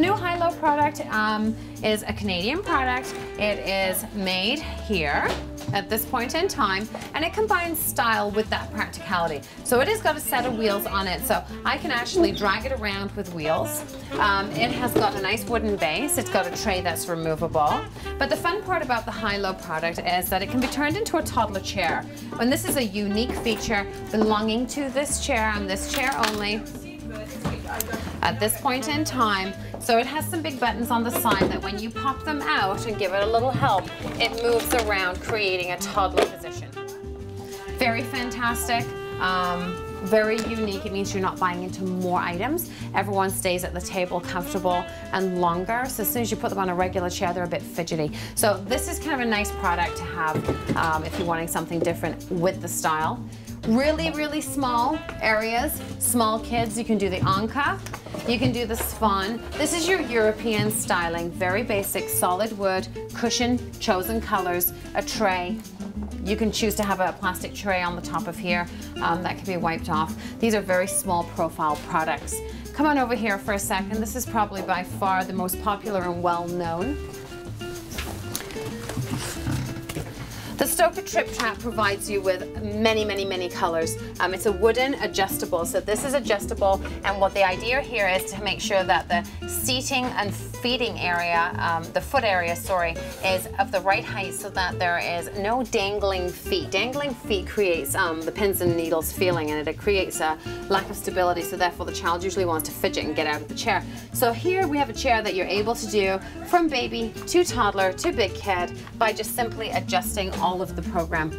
The new high-low product um, is a Canadian product. It is made here at this point in time and it combines style with that practicality. So it has got a set of wheels on it so I can actually drag it around with wheels. Um, it has got a nice wooden base. It's got a tray that's removable. But the fun part about the high-low product is that it can be turned into a toddler chair. And this is a unique feature belonging to this chair and this chair only at this point in time. So it has some big buttons on the side that when you pop them out and give it a little help, it moves around creating a toddler position. Very fantastic. Um, very unique. It means you're not buying into more items. Everyone stays at the table comfortable and longer. So as soon as you put them on a regular chair, they're a bit fidgety. So this is kind of a nice product to have um, if you're wanting something different with the style. Really, really small areas, small kids, you can do the Anka, you can do the Swan. This is your European styling, very basic, solid wood, cushion, chosen colors, a tray. You can choose to have a plastic tray on the top of here um, that can be wiped off. These are very small profile products. Come on over here for a second. This is probably by far the most popular and well Stokke Tripp Trapp provides you with many, many, many colors. Um, it's a wooden adjustable, so this is adjustable, and what the idea here is to make sure that the seating and feeding area, um, the foot area, sorry, is of the right height so that there is no dangling feet. Dangling feet creates um, the pins and needles feeling and it creates a lack of stability, so therefore the child usually wants to fidget and get out of the chair. So here we have a chair that you're able to do from baby to toddler to big kid by just simply adjusting all all the program.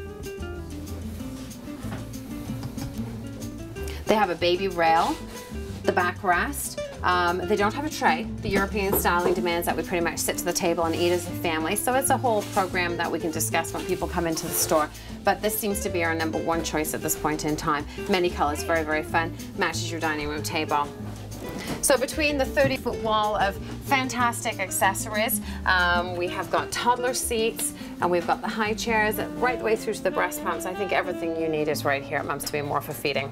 They have a baby rail, the backrest. Um, they don't have a tray. The European styling demands that we pretty much sit to the table and eat as a family. So it's a whole program that we can discuss when people come into the store. But this seems to be our number one choice at this point in time. Many colors, very, very fun. Matches your dining room table. So between the 30 foot wall of fantastic accessories, um, we have got toddler seats and we've got the high chairs right the way through to the breast pumps. I think everything you need is right here at Mums to Be More for Feeding.